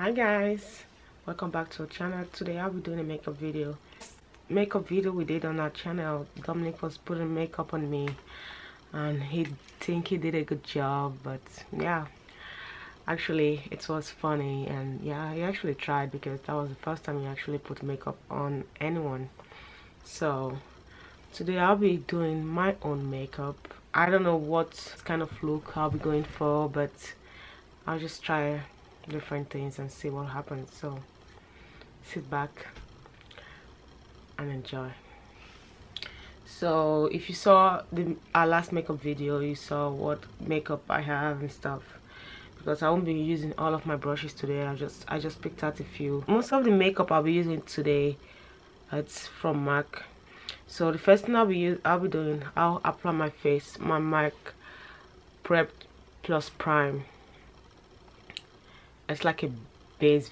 hi guys welcome back to our channel. Today i'll be doing a makeup video. Makeup video we did on our channel dominic was putting makeup on me and he think he did a good job but yeah. Actually it was funny and yeah he actually tried because that was the first time he actually put makeup on anyone. So today i'll be doing my own makeup. I don't know what kind of look i'll be going for but i'll just try different things and see what happens. So sit back and enjoy. So if you saw the our last makeup video you saw what makeup i have and stuff. Because i won't be using all of my brushes today. I just i just picked out a few. Most of the makeup i'll be using today it's from mac. So the first thing i'll be i'll be doing i'll apply my face my mac prep plus prime it's like a base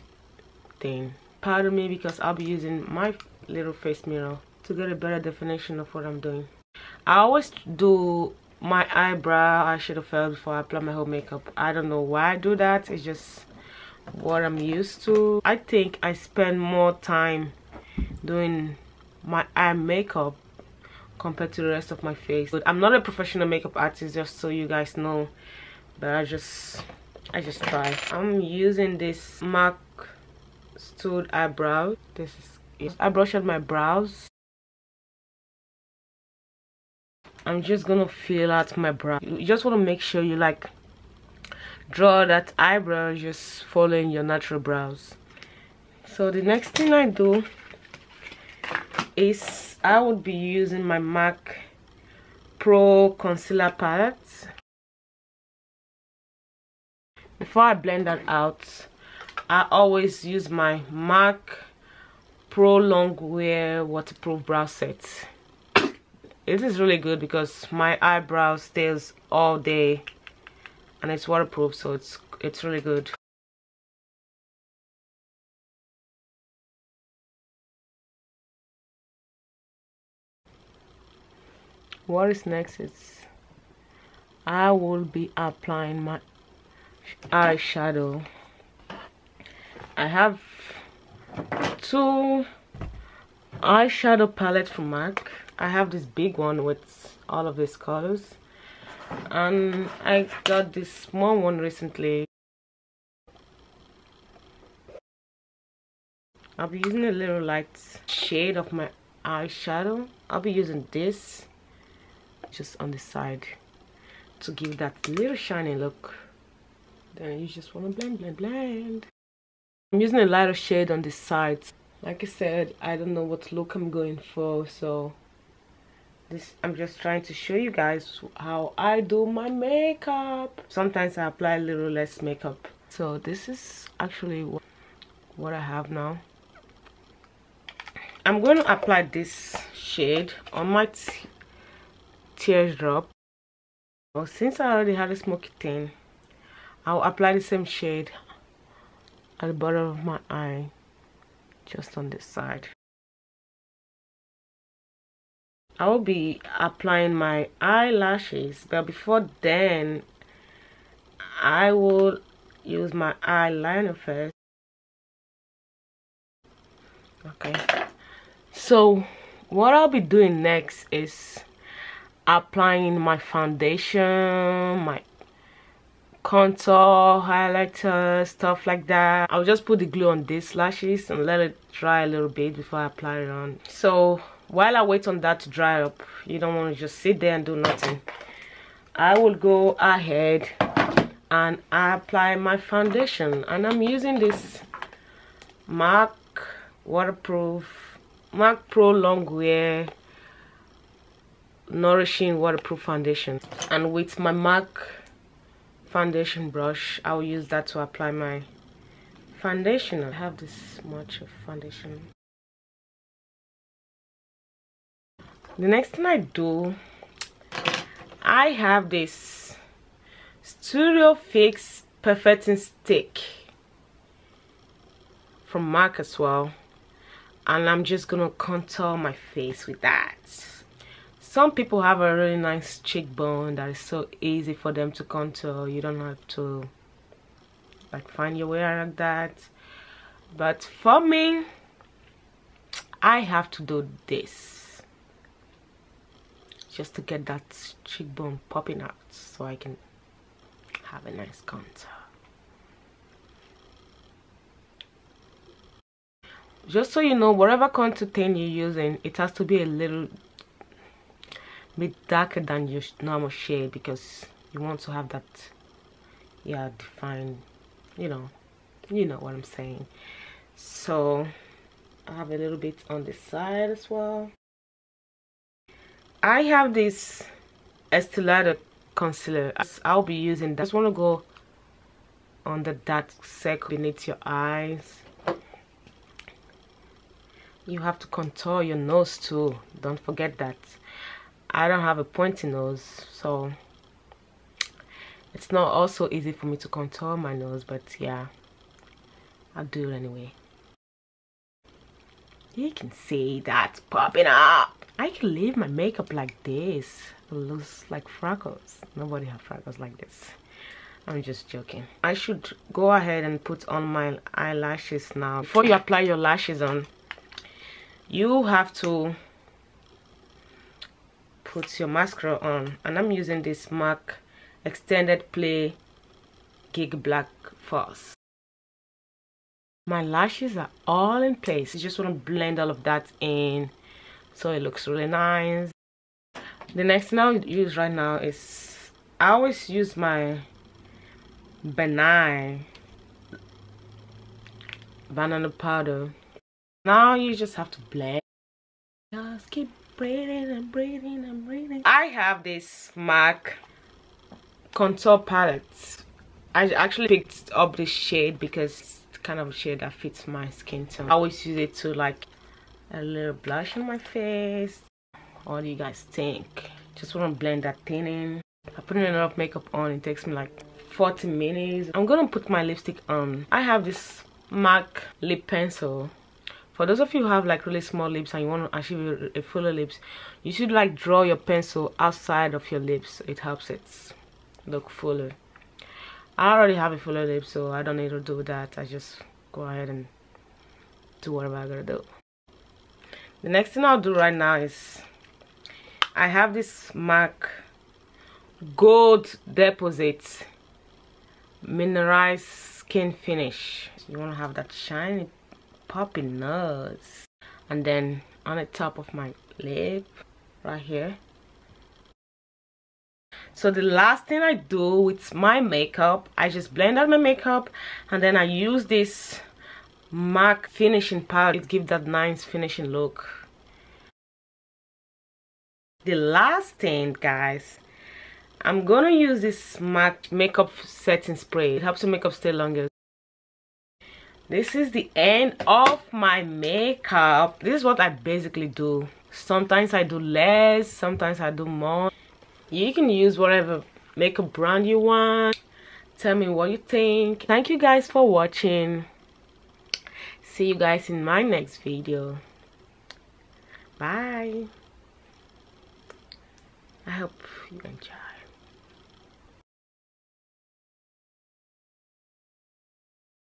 thing. Pardon me because I'll be using my little face mirror to get a better definition of what I'm doing. I always do my eyebrow eyeshadow first before I apply my whole makeup. I don't know why I do that. It's just what I'm used to. I think I spend more time doing my eye makeup compared to the rest of my face. But I'm not a professional makeup artist just so you guys know. But I just I just try. I'm using this MAC Stud eyebrow. This is. I brush out my brows. I'm just gonna fill out my brow. You just wanna make sure you like draw that eyebrow just following your natural brows. So the next thing I do is I would be using my MAC Pro Concealer Palette before I blend that out I always use my MAC Pro Longwear Waterproof Brow Set. It is really good because my eyebrow stays all day and it's waterproof so it's it's really good. What is next is I will be applying my eyeshadow. I have two eyeshadow palette from MAC. I have this big one with all of these colors. And I got this small one recently. I'll be using a little light shade of my eyeshadow. I'll be using this just on the side to give that little shiny look then you just want to blend blend blend. I'm using a lighter shade on the sides. Like i said i don't know what look i'm going for so this i'm just trying to show you guys how i do my makeup. Sometimes i apply a little less makeup. So this is actually what i have now. I'm going to apply this shade on my teardrop. Well since i already had a smoky thing I'll apply the same shade at the bottom of my eye just on this side. I will be applying my eyelashes but before then I will use my eyeliner first. Okay. So what I'll be doing next is applying my foundation my contour highlighter stuff like that. I'll just put the glue on these lashes and let it dry a little bit before i apply it on. So while i wait on that to dry up you don't want to just sit there and do nothing. I will go ahead and apply my foundation. And i'm using this mac waterproof mac pro longwear nourishing waterproof foundation. And with my mac foundation brush i'll use that to apply my foundation. I have this much of foundation. The next thing i do i have this studio fix perfecting stick from mac as well and i'm just gonna contour my face with that some people have a really nice cheekbone that is so easy for them to contour. You don't have to like find your way around that. But for me I have to do this just to get that cheekbone popping out so I can have a nice contour. Just so you know whatever contour thing you're using it has to be a little bit darker than your normal shade because you want to have that yeah defined you know you know what I'm saying. So I have a little bit on the side as well. I have this Estee Lauder concealer. I'll be using that. I just want to go on the dark circle beneath your eyes. You have to contour your nose too. Don't forget that I don't have a pointy nose so it's not also easy for me to contour my nose but yeah I'll do it anyway. You can see that popping up. I can leave my makeup like this. It looks like freckles. Nobody have freckles like this. I'm just joking. I should go ahead and put on my eyelashes now. Before you apply your lashes on you have to put your mascara on and I'm using this MAC extended play Gigablack false my lashes are all in place. You just want to blend all of that in so it looks really nice. The next thing I'll use right now is I always use my Ben Nye banana powder. Now you just have to blend keep breathing and breathing and breathing. I have this MAC contour palette. I actually picked up this shade because it's kind of a shade that fits my skin tone. I always use it to like a little blush on my face. What do you guys think? Just want to blend that thing in. I put enough makeup on it takes me like 40 minutes. I'm gonna put my lipstick on. I have this MAC lip pencil for those of you who have like really small lips and you want to achieve a fuller lips you should like draw your pencil outside of your lips. It helps it look fuller. I already have a fuller lip so I don't need to do that. I just go ahead and do whatever I gotta do. The next thing I'll do right now is I have this MAC gold deposit mineralized skin finish. You want to have that shiny popping nose and then on the top of my lip right here. So the last thing I do with my makeup I just blend out my makeup and then I use this MAC finishing powder. It gives that nice finishing look. The last thing guys I'm gonna use this MAC makeup setting spray. It helps your makeup stay longer this is the end of my makeup. This is what i basically do. Sometimes i do less sometimes i do more. You can use whatever makeup brand you want. Tell me what you think. Thank you guys for watching. See you guys in my next video. Bye. I hope you enjoy